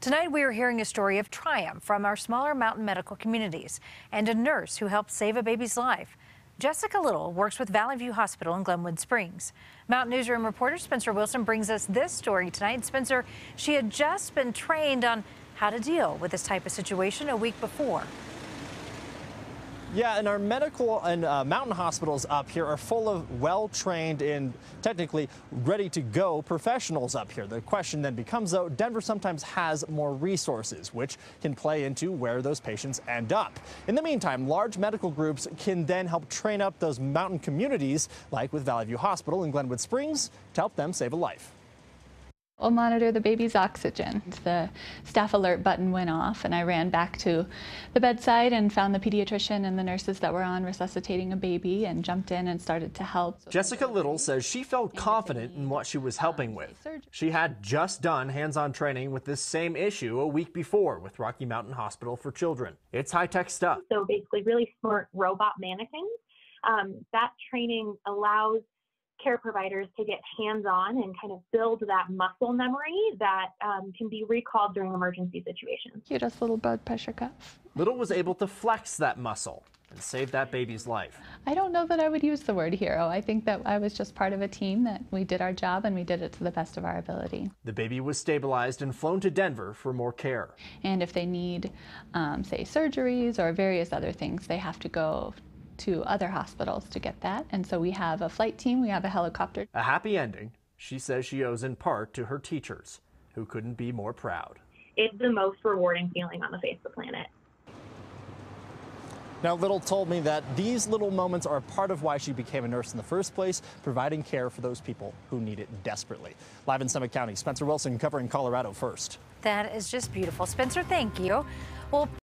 Tonight, we are hearing a story of triumph from our smaller mountain medical communities and a nurse who helped save a baby's life. Jessica Little works with Valley View Hospital in Glenwood Springs. Mountain Newsroom reporter Spencer Wilson brings us this story tonight. Spencer, she had just been trained on how to deal with this type of situation a week before. Yeah, and our medical and uh, mountain hospitals up here are full of well-trained and technically ready to go professionals up here. The question then becomes, though, Denver sometimes has more resources, which can play into where those patients end up. In the meantime, large medical groups can then help train up those mountain communities, like with Valley View Hospital in Glenwood Springs, to help them save a life. We'll monitor the baby's oxygen. The staff alert button went off, and I ran back to the bedside and found the pediatrician and the nurses that were on resuscitating a baby and jumped in and started to help. Jessica Little says she felt confident in what she was helping with. She had just done hands on training with this same issue a week before with Rocky Mountain Hospital for Children. It's high tech stuff. So basically, really smart robot mannequins. Um, that training allows care providers to get hands on and kind of build that muscle memory that um, can be recalled during emergency situations. Cutest little blood pressure cuff. Little was able to flex that muscle and save that baby's life. I don't know that I would use the word hero. I think that I was just part of a team that we did our job and we did it to the best of our ability. The baby was stabilized and flown to Denver for more care. And if they need, um, say, surgeries or various other things, they have to go to other hospitals to get that. And so we have a flight team, we have a helicopter. A happy ending, she says she owes in part to her teachers, who couldn't be more proud. It's the most rewarding feeling on the face of the planet. Now, Little told me that these little moments are part of why she became a nurse in the first place, providing care for those people who need it desperately. Live in Summit County, Spencer Wilson covering Colorado first. That is just beautiful. Spencer, thank you. Well,